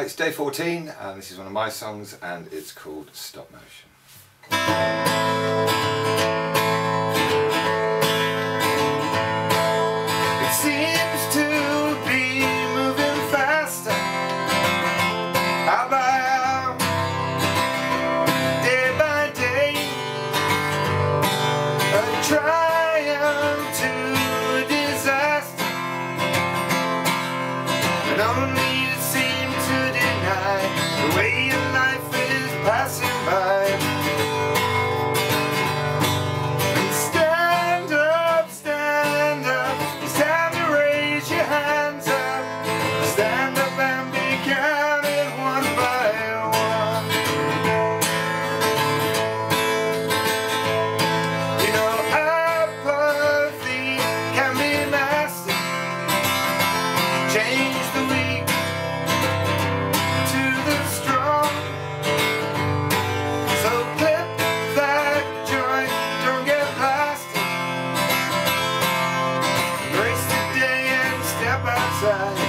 Hi, it's day 14 and this is one of my songs and it's called Stop Motion. side.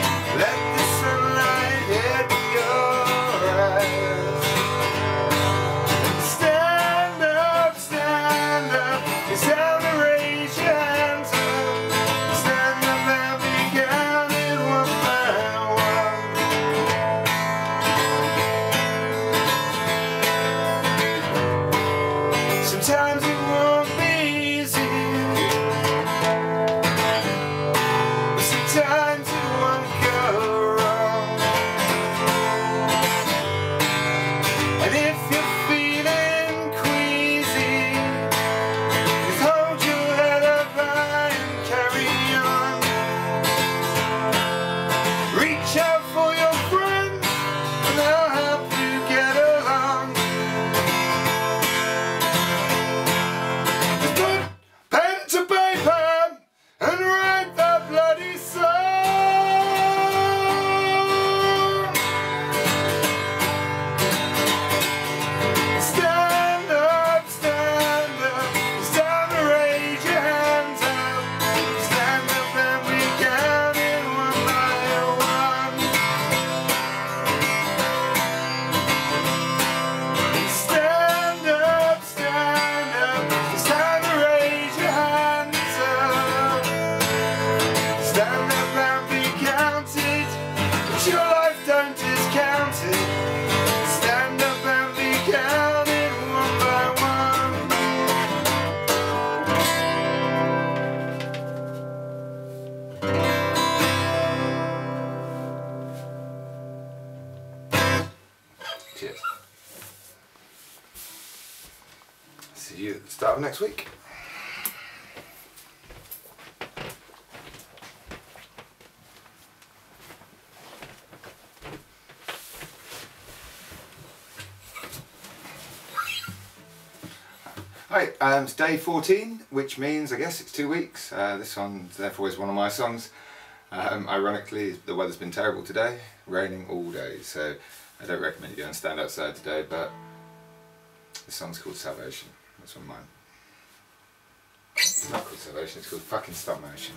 see you at the start of next week. Hi, um, it's day 14, which means I guess it's two weeks. Uh, this one, therefore, is one of my songs. Um, ironically, the weather's been terrible today, raining all day, so I don't recommend you go and stand outside today, but the song's called Salvation. That's on mine. It's not conservation, it's called fucking stop motion.